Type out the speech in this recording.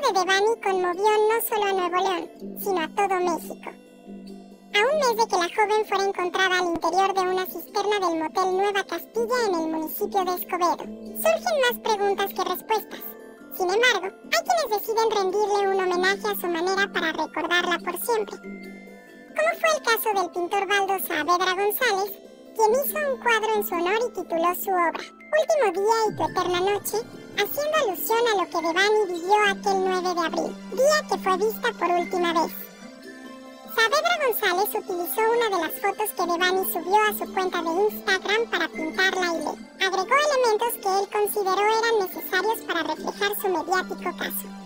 de Devani conmovió no solo a Nuevo León, sino a todo México. A un mes de que la joven fuera encontrada al interior de una cisterna del motel Nueva Castilla en el municipio de Escobedo, surgen más preguntas que respuestas. Sin embargo, hay quienes deciden rendirle un homenaje a su manera para recordarla por siempre. Como fue el caso del pintor Baldo Saavedra González, quien hizo un cuadro en su honor y tituló su obra Último Día y Tu Eterna Noche, haciendo alusión a lo que Devani vivió aquel 9 de abril, día que fue vista por última vez. Saavedra González utilizó una de las fotos que Devani subió a su cuenta de Instagram para pintarla y le agregó elementos que él consideró eran necesarios para reflejar su mediático caso.